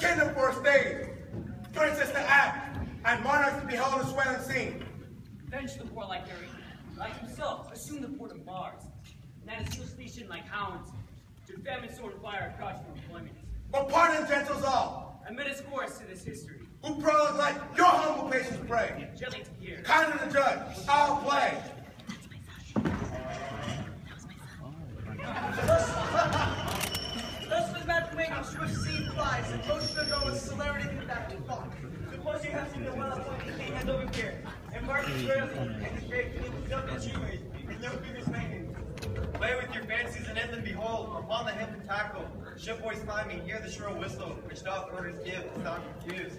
kingdom for a stage, princess to act, and monarchs to behold a swelling scene. Avenge the warlike Harry, like himself, assume the port of Mars, and that is your like hounds, to famine, sword, and fire across your employment. But pardon gentles all, Amid its course to this history, who prologue like your humble patience pray. gently to hear. Kindly to judge, I'll play. Flies, and motion to go with celerity conduct and thought. Suppose you have seen the well-appointed king has over here, and Marcus Rarely, and the great king with silk achievers, and no figures making. Play with your fancies and end them behold, upon the hip and tackle. Ship boys climbing, hear the shrill whistle, which doth orders give, the sound confused.